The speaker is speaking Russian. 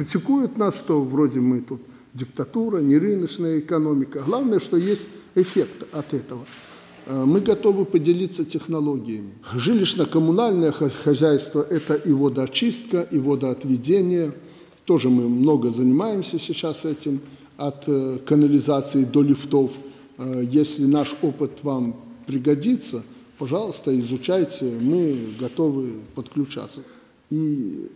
критикуют нас, что вроде мы тут диктатура, не рыночная экономика. Главное, что есть эффект от этого. Э, мы готовы поделиться технологиями. Жилищно-коммунальное хозяйство – это и водоочистка, и водоотведение. Тоже мы много занимаемся сейчас этим, от э, канализации до лифтов. Э, если наш опыт вам пригодится, пожалуйста, изучайте, мы готовы подключаться. И